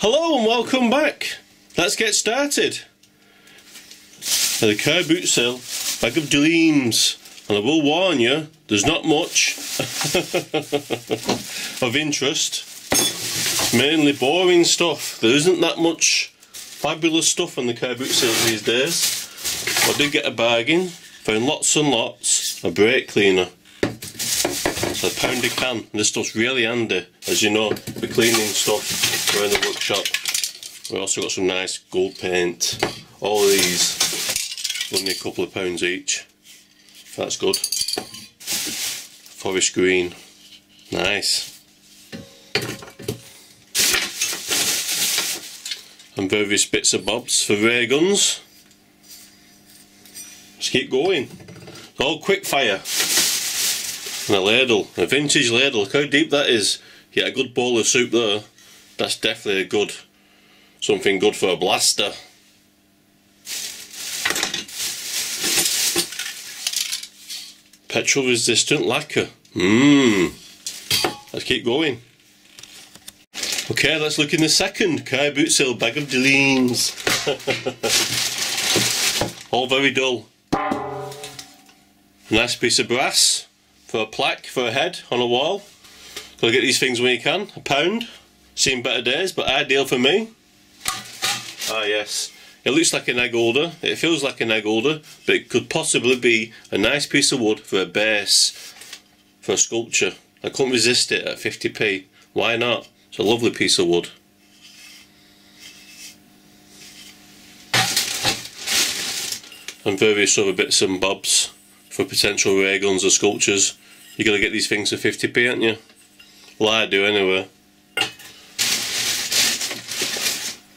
Hello and welcome back. Let's get started. The car boot sale, bag of dreams. And I will warn you, there's not much of interest. Mainly boring stuff. There isn't that much fabulous stuff on the car boot sale these days. I did get a bargain, found lots and lots of brake cleaner. So a pound a can. This stuff's really handy, as you know, for cleaning stuff around the workshop. We also got some nice gold paint. All these only a couple of pounds each. That's good. Forest green. Nice. And various bits of bobs for ray guns. Let's keep going. All quick fire. A ladle. A vintage ladle. Look how deep that is. Get a good bowl of soup there. That's definitely a good something good for a blaster. Petrol resistant lacquer. Mmm. Let's keep going. Okay, let's look in the second car boot sale bag of dreams. All very dull. Nice piece of brass for a plaque for a head on a wall. Gotta get these things when you can. A pound. Seen better days, but ideal for me. Ah yes. It looks like an egg holder, it feels like an egg holder, but it could possibly be a nice piece of wood for a base, for a sculpture. I couldn't resist it at 50p. Why not? It's a lovely piece of wood. And various other bits and bobs for potential ray guns or sculptures. You gotta get these things for 50p, aren't you? Well, I do anyway.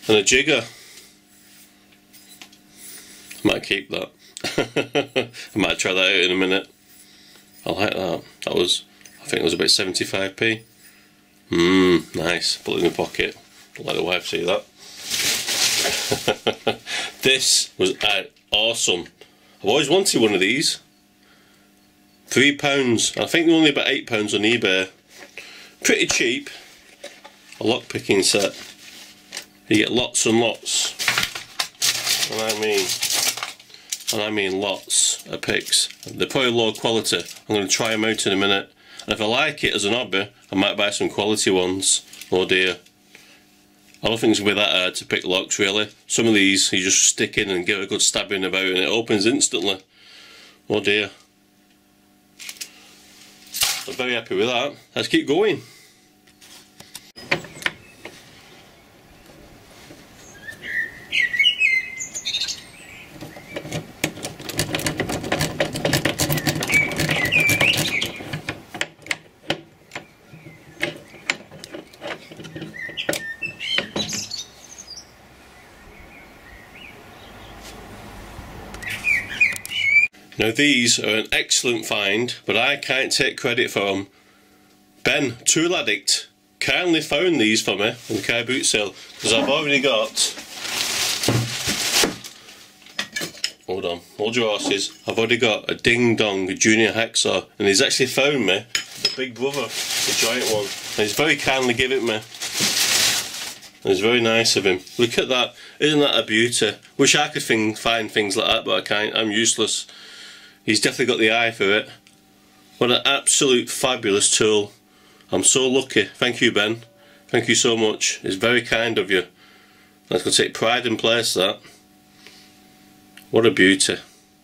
And a jigger. Might keep that. I might try that out in a minute. I like that. That was, I think it was about 75p. Mmm, nice. Put it in my pocket. Don't let the wife see that. this was uh, awesome. I've always wanted one of these. Three pounds. I think they're only about eight pounds on eBay. Pretty cheap. A lock picking set. You get lots and lots. And I mean, and I mean lots of picks. They're probably low quality. I'm going to try them out in a minute. And if I like it as an hobby, I might buy some quality ones. Oh dear. I don't think it's going to be that hard to pick locks really. Some of these you just stick in and give a good stabbing about and it opens instantly. Oh dear. I'm very happy with that. Let's keep going. Now these are an excellent find, but I can't take credit for them. Ben, Tool Addict, kindly found these for me in the car boot sale, because I've already got... Hold on, hold your horses. I've already got a Ding Dong Junior Hacksaw, and he's actually found me the big brother, the giant one, and he's very kindly given it me. And it's very nice of him. Look at that, isn't that a beauty? Wish I could find things like that, but I can't, I'm useless. He's definitely got the eye for it. What an absolute fabulous tool. I'm so lucky. Thank you, Ben. Thank you so much. It's very kind of you. Going to take pride in place, that. What a beauty.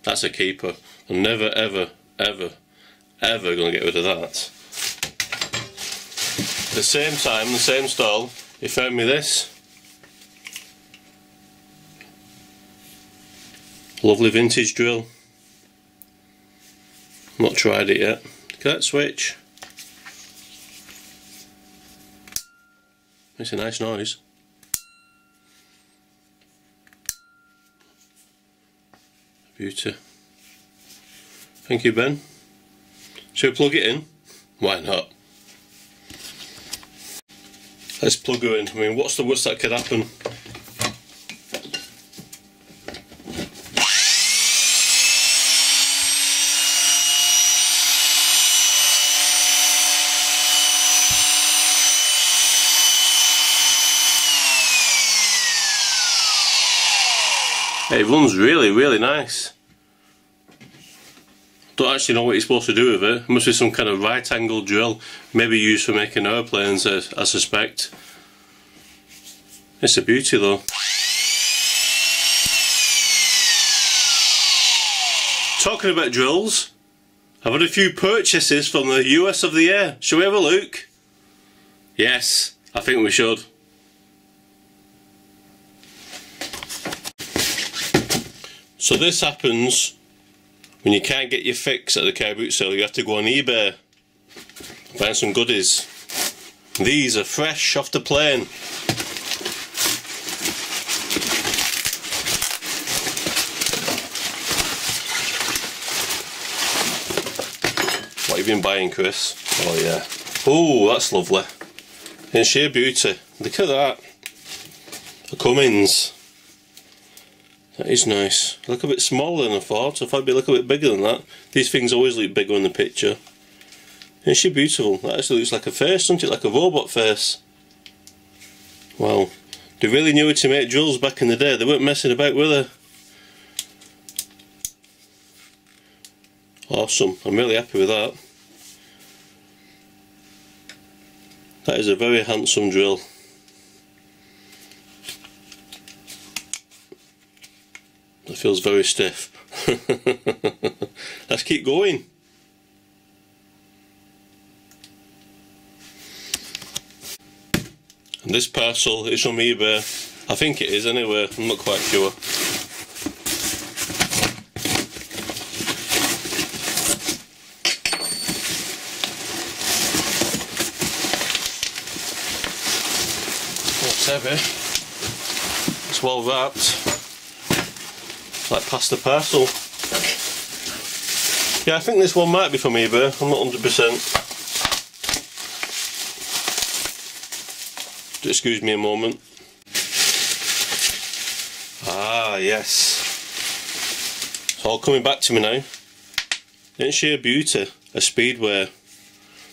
That's a keeper. I'm never, ever, ever, ever going to get rid of that. At the same time, the same stall, he found me this. Lovely vintage drill. Not tried it yet. At that switch. It's a nice noise. Beauty. Thank you, Ben. Should we plug it in? Why not? Let's plug her in. I mean, what's the worst that could happen? It runs really, really nice. Don't actually know what you're supposed to do with it. it must be some kind of right angle drill, maybe used for making airplanes, I, I suspect. It's a beauty though. Talking about drills, I've had a few purchases from the US of the air. Shall we have a look? Yes, I think we should. So this happens when you can't get your fix at the car boot sale, you have to go on eBay, find some goodies. These are fresh off the plane. What have you been buying, Chris? Oh yeah. Oh, that's lovely. In sheer beauty. Look at that. The Cummins. That is nice. Look a bit smaller than I thought. I thought it'd be a little bit bigger than that. These things always look bigger in the picture. Isn't she beautiful? That actually looks like a face, doesn't it? Like a robot face. Wow. They really knew how to make drills back in the day. They weren't messing about, were they? Awesome. I'm really happy with that. That is a very handsome drill. It feels very stiff. Let's keep going. And this parcel is from eBay. I think it is anyway, I'm not quite sure. It's heavy. It's well wrapped like pasta parcel. Yeah, I think this one might be from eBay, I'm not 100%. Excuse me a moment. Ah, yes. It's all coming back to me now. Isn't she a beauty? A Speedway.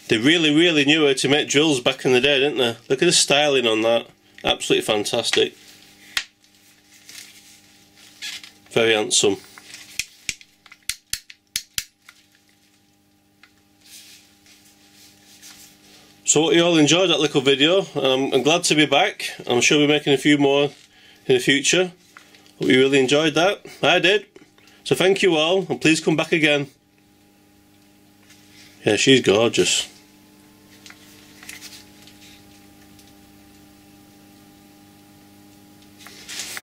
They really, really knew how to make drills back in the day, didn't they? Look at the styling on that. Absolutely fantastic. Very handsome. So you all enjoyed that little video. Um, I'm glad to be back. I'm sure we're making a few more in the future. Hope you really enjoyed that. I did. So thank you all and please come back again. Yeah, she's gorgeous.